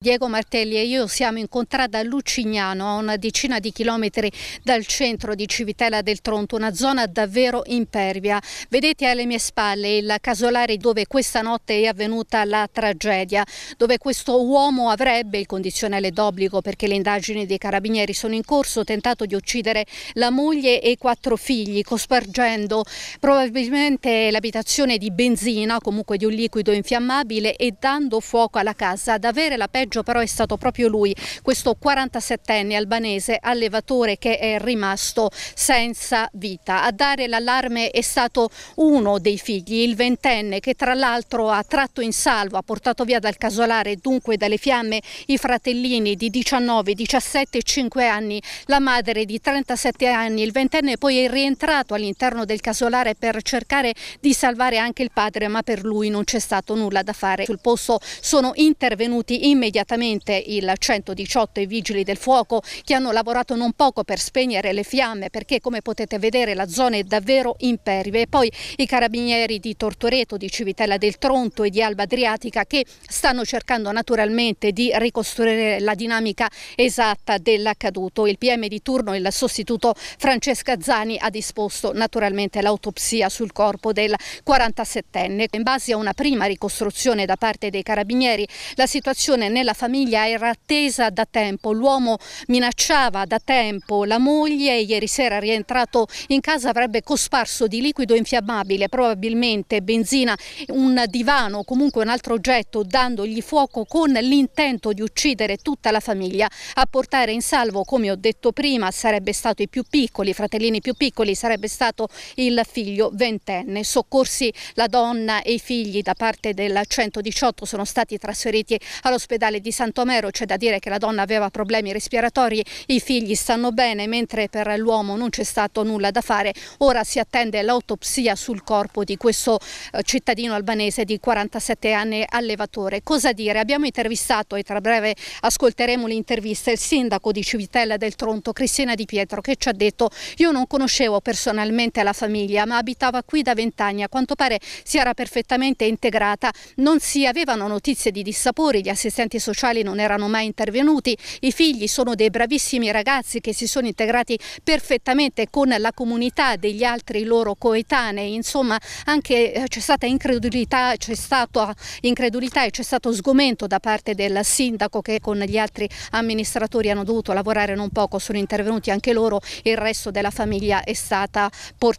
Diego Martelli e io siamo in contrada Lucignano, a una decina di chilometri dal centro di Civitella del Tronto, una zona davvero impervia. Vedete alle mie spalle il casolare dove questa notte è avvenuta la tragedia, dove questo uomo avrebbe il condizionale d'obbligo perché le indagini dei carabinieri sono in corso, tentato di uccidere la moglie e i quattro figli, cospargendo probabilmente l'abitazione di benzina, comunque di un liquido infiammabile e dando fuoco alla casa. Ad avere la peggio peggio però è stato proprio lui, questo 47enne albanese allevatore che è rimasto senza vita. A dare l'allarme è stato uno dei figli, il ventenne, che tra l'altro ha tratto in salvo, ha portato via dal casolare dunque dalle fiamme i fratellini di 19, 17 e 5 anni, la madre di 37 anni, il ventenne poi è rientrato all'interno del casolare per cercare di salvare anche il padre, ma per lui non c'è stato nulla da fare. Sul posto sono intervenuti immediatamente immediatamente il 118 e i vigili del fuoco che hanno lavorato non poco per spegnere le fiamme perché come potete vedere la zona è davvero impervia e poi i carabinieri di Tortoreto, di Civitella del Tronto e di Alba Adriatica che stanno cercando naturalmente di ricostruire la dinamica esatta dell'accaduto. Il PM di turno, il sostituto Francesca Zani ha disposto naturalmente l'autopsia sul corpo del 47enne. In base a una prima ricostruzione da parte dei carabinieri la situazione nella la famiglia era attesa da tempo, l'uomo minacciava da tempo la moglie ieri sera rientrato in casa avrebbe cosparso di liquido infiammabile, probabilmente benzina, un divano o comunque un altro oggetto dandogli fuoco con l'intento di uccidere tutta la famiglia. A portare in salvo, come ho detto prima, sarebbe stato i più piccoli, i fratellini più piccoli, sarebbe stato il figlio ventenne. Soccorsi la donna e i figli da parte del 118 sono stati trasferiti all'ospedale ospedale di Santomero c'è da dire che la donna aveva problemi respiratori, i figli stanno bene, mentre per l'uomo non c'è stato nulla da fare. Ora si attende l'autopsia sul corpo di questo eh, cittadino albanese di 47 anni allevatore. Cosa dire? Abbiamo intervistato e tra breve ascolteremo l'intervista il sindaco di Civitella del Tronto, Cristina Di Pietro, che ci ha detto io non conoscevo personalmente la famiglia, ma abitava qui da vent'anni, a quanto pare si era perfettamente integrata, non si avevano notizie di dissapori, gli assistenti sociali sociali non erano mai intervenuti, i figli sono dei bravissimi ragazzi che si sono integrati perfettamente con la comunità degli altri loro coetanei, insomma anche eh, c'è stata incredulità, c'è stata incredulità e c'è stato sgomento da parte del sindaco che con gli altri amministratori hanno dovuto lavorare non poco, sono intervenuti anche loro, il resto della famiglia è, stata,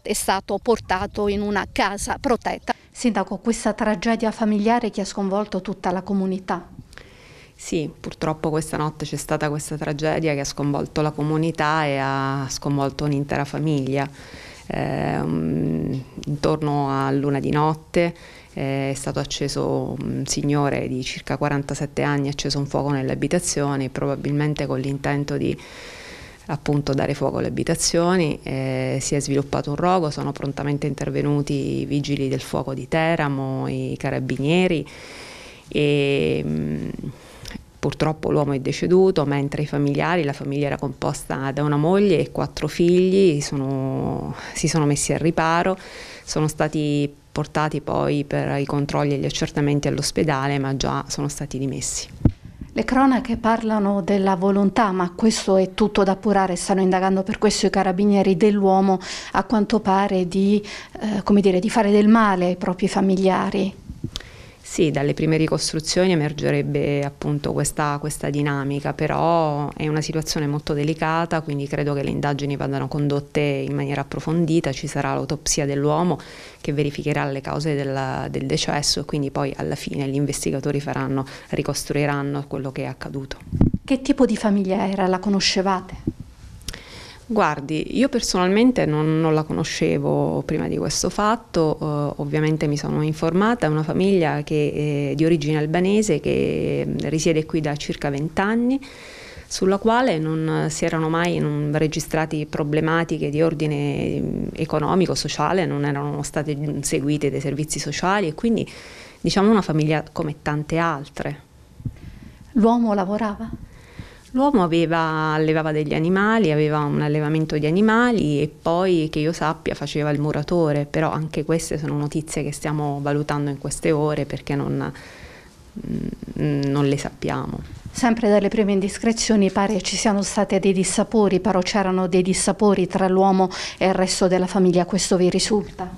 è stato portato in una casa protetta. Sindaco, questa tragedia familiare che ha sconvolto tutta la comunità. Sì, purtroppo questa notte c'è stata questa tragedia che ha sconvolto la comunità e ha sconvolto un'intera famiglia. Eh, intorno a luna di notte eh, è stato acceso un signore di circa 47 anni, ha acceso un fuoco nelle abitazioni, probabilmente con l'intento di appunto dare fuoco alle abitazioni, eh, si è sviluppato un rogo, sono prontamente intervenuti i vigili del fuoco di Teramo, i carabinieri e Purtroppo l'uomo è deceduto, mentre i familiari, la famiglia era composta da una moglie e quattro figli, sono, si sono messi al riparo, sono stati portati poi per i controlli e gli accertamenti all'ospedale, ma già sono stati dimessi. Le cronache parlano della volontà, ma questo è tutto da appurare, stanno indagando per questo i carabinieri dell'uomo, a quanto pare di, eh, dire, di fare del male ai propri familiari. Sì, dalle prime ricostruzioni emergerebbe appunto questa, questa, dinamica, però è una situazione molto delicata, quindi credo che le indagini vadano condotte in maniera approfondita, ci sarà l'autopsia dell'uomo che verificherà le cause del, del decesso e quindi poi alla fine gli investigatori faranno, ricostruiranno quello che è accaduto. Che tipo di famiglia era? La conoscevate? Guardi, io personalmente non, non, la conoscevo prima di questo fatto, eh, ovviamente mi sono informata, è una famiglia che, eh, di origine albanese che mm, risiede qui da circa vent'anni, sulla quale non si erano mai registrati problematiche di ordine mm, economico, sociale, non erano state seguite dei servizi sociali e quindi diciamo una famiglia come tante altre. L'uomo lavorava? L'uomo aveva, allevava degli animali, aveva un allevamento di animali e poi che io sappia faceva il muratore, però anche queste sono notizie che stiamo valutando in queste ore perché non, mm, non le sappiamo. Sempre dalle prime indiscrezioni pare ci siano stati dei dissapori, però c'erano dei dissapori tra l'uomo e il resto della famiglia, questo vi risulta?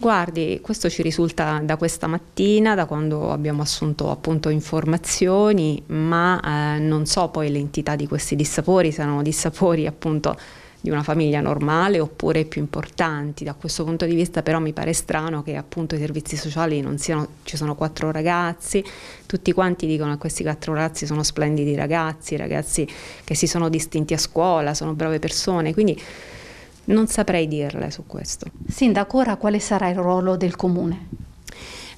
Guardi, questo ci risulta da questa mattina, da quando abbiamo assunto appunto informazioni, ma eh, non so poi l'entità di questi dissapori, se erano dissapori appunto di una famiglia normale oppure più importanti. Da questo punto di vista però mi pare strano che appunto i servizi sociali non siano, ci sono quattro ragazzi, tutti quanti dicono che questi quattro ragazzi sono splendidi ragazzi, ragazzi che si sono distinti a scuola, sono brave persone, quindi non saprei dirle su questo. Sindaco, ora quale sarà il ruolo del comune?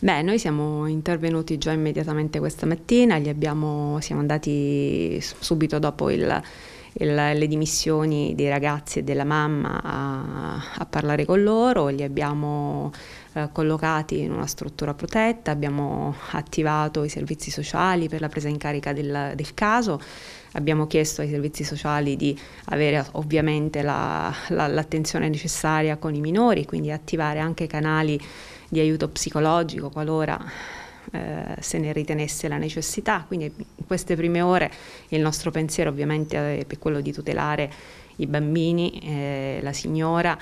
Beh, noi siamo intervenuti già immediatamente questa mattina, abbiamo, siamo andati subito dopo il, il, le dimissioni dei ragazzi e della mamma a, a parlare con loro, li abbiamo eh, collocati in una struttura protetta, abbiamo attivato i servizi sociali per la presa in carica del, del caso abbiamo chiesto ai servizi sociali di avere ovviamente la, la, l'attenzione necessaria con i minori, quindi attivare anche canali di aiuto psicologico qualora eh, se ne ritenesse la necessità. Quindi in queste prime ore il nostro pensiero ovviamente è quello di tutelare i bambini, eh, la signora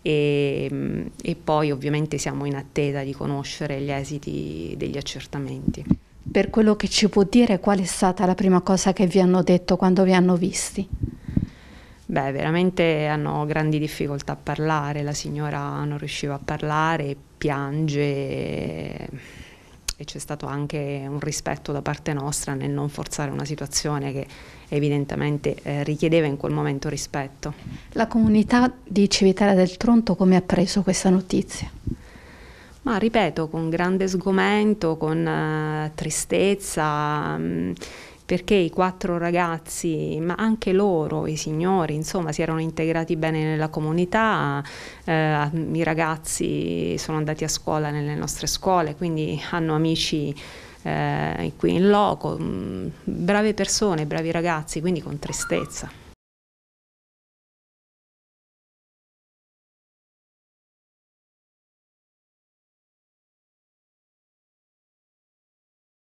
e, e poi ovviamente siamo in attesa di conoscere gli esiti degli accertamenti. Per quello che ci può dire, qual è stata la prima cosa che vi hanno detto quando vi hanno visti? Beh, veramente hanno grandi difficoltà a parlare, la signora non riusciva a parlare, piange e c'è stato anche un rispetto da parte nostra nel non forzare una situazione che evidentemente eh, richiedeva in quel momento rispetto. La comunità di Civitella del Tronto come ha preso questa notizia? Ma ripeto, con grande sgomento, con uh, tristezza, mh, mm, perché i quattro ragazzi, ma anche loro, i signori, insomma, si erano integrati bene nella comunità, eh, i ragazzi sono andati a scuola nelle nostre scuole, quindi hanno amici eh, qui in loco, mm, brave persone, bravi ragazzi, quindi con tristezza.